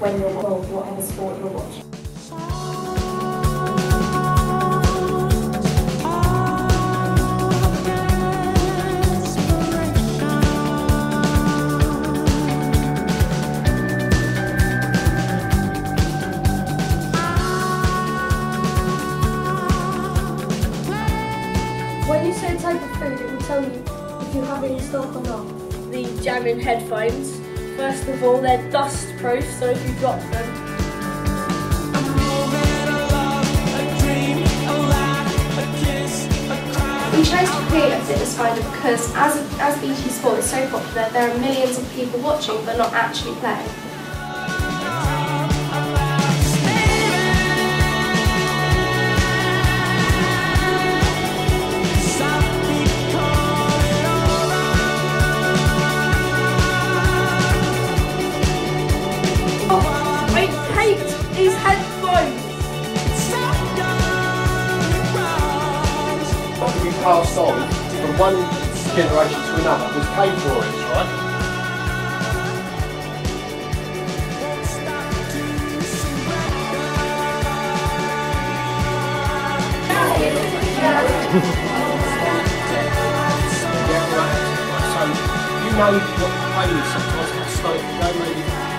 when you're in whatever sport you're watching. When you say type of food, it will tell you if you have it in stock or not. The jamming headphones. First of all, they're dust proof, so if you drop them, We chose to create a fitness finder because as, as BT Sport is so popular, there are millions of people watching but not actually playing. Hate these headphones. what can be passed on from one generation to another was paid for it, right? Yeah, right. So you know what the pain is sometimes. It's like, you know, maybe